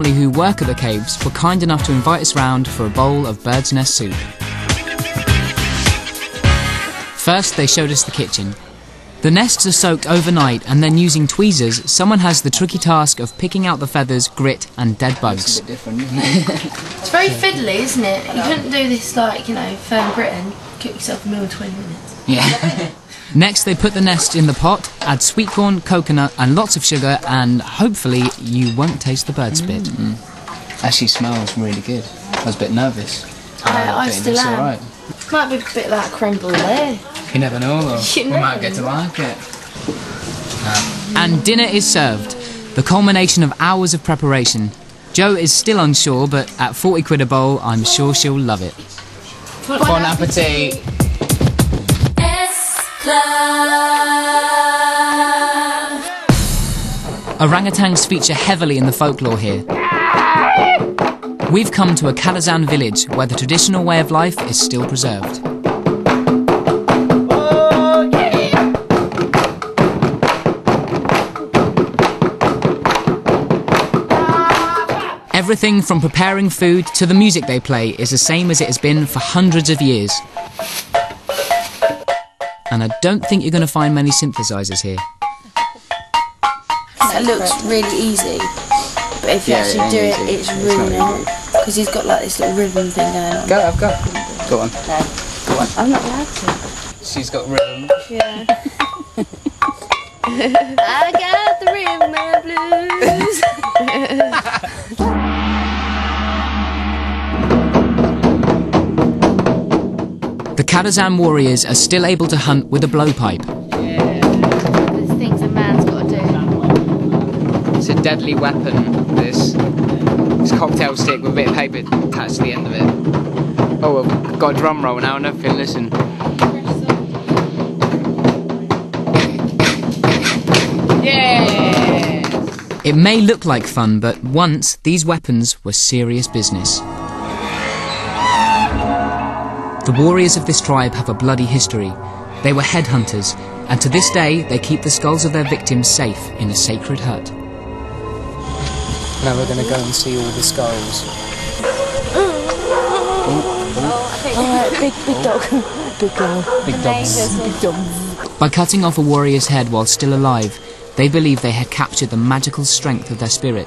family who work at the caves were kind enough to invite us round for a bowl of bird's nest soup. First, they showed us the kitchen. The nests are soaked overnight, and then using tweezers, someone has the tricky task of picking out the feathers, grit, and dead bugs. different, isn't it? It's very fiddly, isn't it? You couldn't do this like, you know, firm Britain, cook yourself a meal in 20 minutes. yeah. Next, they put the nest in the pot, add sweet corn, coconut, and lots of sugar, and hopefully you won't taste the bird spit. Actually smells really good. I was a bit nervous. I, Uh, I still am. alright. Might be a bit like creme brulee. You never know though. You we never might get to like it. And dinner is served, the culmination of hours of preparation. Jo is still unsure, but at 40 quid a bowl, I'm sure she'll love it. Bon appetit. Orangutans feature heavily in the folklore here. We've come to a Kadazan village where the traditional way of life is still preserved. Everything from preparing food to the music they play is the same as it has been for hundreds of years. And I don't think you're going to find many synthesizers here. It looks really easy, but if you Yeah, actually it do is it, easy. it's It's really not Because he's got like this little rhythm thing going on. Go, I've got. Go on. I'm not allowed to. She's got rhythm. Yeah. I got the rhythm and blues. The Kadazan warriors are still able to hunt with a blowpipe. There's things a man's got to do. It's a deadly weapon, this. It's a cocktail stick with a bit of paper attached to the end of it. Oh, I've got a drum roll now and everything, listen. Yeah! It may look like fun, but once these weapons were serious business. The warriors of this tribe have a bloody history. They were headhunters, and to this day they keep the skulls of their victims safe in a sacred hut. Now we're going to go and see all the skulls. big, big dog. big dog. Big dogs. By cutting off a warrior's head while still alive, they believe they had captured the magical strength of their spirit.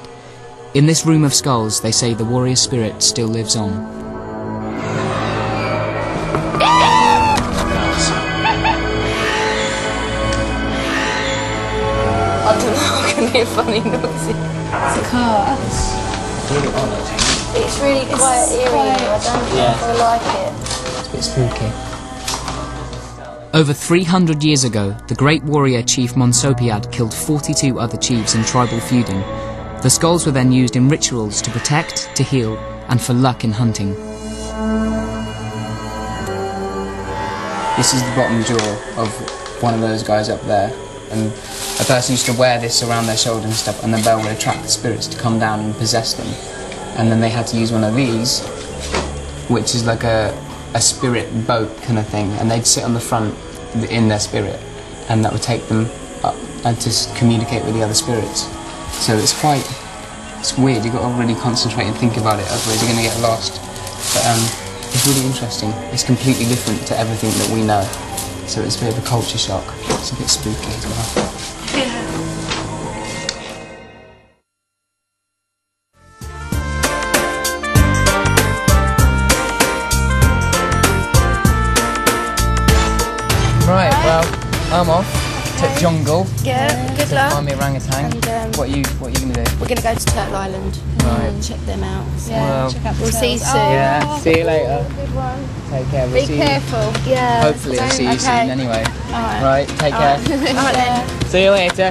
In this room of skulls, they say the warrior's spirit still lives on. Don't know, I can hear funny noises. It's a car. Really odd, actually. It's really quite eerie. I don't think I like it. It's a bit spooky. Over 300 years ago, the great warrior chief Monsopiad killed 42 other chiefs in tribal feuding. The skulls were then used in rituals to protect, to heal, and for luck in hunting. This is the bottom jaw of one of those guys up there. And a person used to wear this around their shoulder and stuff, and the bell would attract the spirits to come down and possess them. And then they had to use one of these, which is like a, a spirit boat kind of thing, and they'd sit on the front in their spirit, and that would take them up and to communicate with the other spirits. So it's quite, it's weird, you've got to really concentrate and think about it, otherwise you're going to get lost. But um, it's really interesting. It's completely different to everything that we know. So it's a bit of a culture shock. It's a bit spooky as well. Right, well, I'm off to jungle. Yeah, good luck. Find me orangutan. And, um, what are you what are you gonna do? We're going to go to Turtle Island Right. and check them out. So Well, we'll see you soon. yeah. See you later. Good one. Take care. We'll Be see you. careful. Yeah. Hopefully, I'll see you okay. soon anyway. Alright. Right, take care. Alright then. See you later.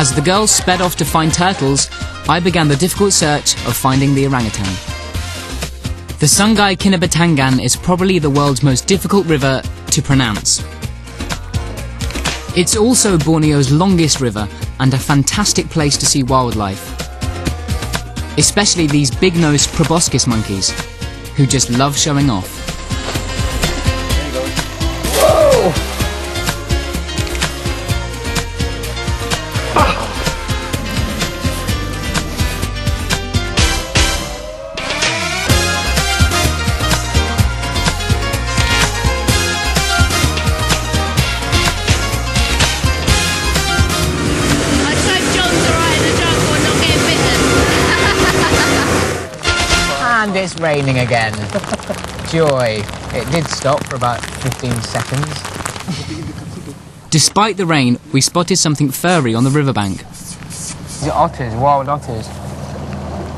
As the girls sped off to find turtles, I began the difficult search of finding the orangutan. The Sungai Kinabatangan is probably the world's most difficult river to pronounce. It's also Borneo's longest river and a fantastic place to see wildlife. Especially these big-nosed proboscis monkeys, who just love showing off. It's raining again. Joy. It did stop for about 15 seconds. Despite the rain, we spotted something furry on the riverbank. These are otters, wild otters.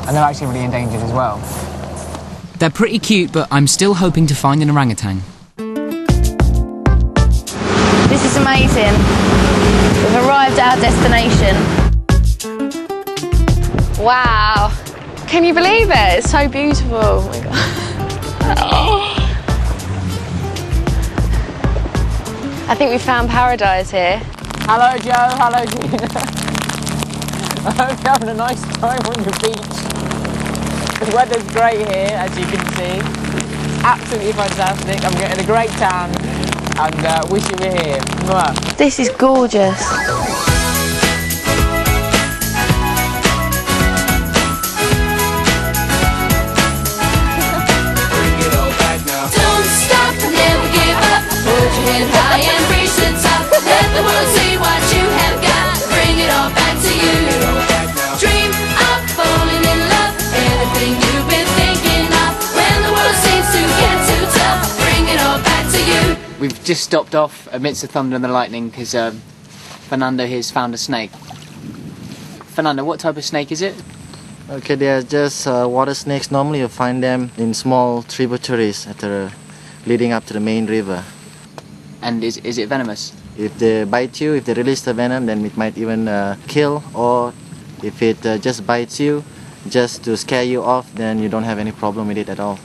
And they're actually really endangered as well. They're pretty cute, but I'm still hoping to find an orangutan. This is amazing. We've arrived at our destination. Wow. Can you believe it? It's so beautiful. Oh my god. I think we found paradise here. Hello, Jo. Hello, Tina. I hope you're having a nice time on your beach. The weather's great here, as you can see. Absolutely fantastic. I'm getting a great tan and uh, wish you were here. This is gorgeous. Hold head high and reach the top. Let the world see what you have got. Bring it all back to you. Dream of falling in love. Anything you've been thinking of. When the world seems to get too tough, bring it all back to you. We've just stopped off amidst the thunder and the lightning because um, Fernando here's found a snake. Fernando, what type of snake is it? Okay, they are just uh, water snakes. Normally, you find them in small tributaries that are leading up to the main river. And is, is it venomous? If they bite you, if they release the venom, then it might even uh, kill. Or if it uh, just bites you, just to scare you off, then you don't have any problem with it at all.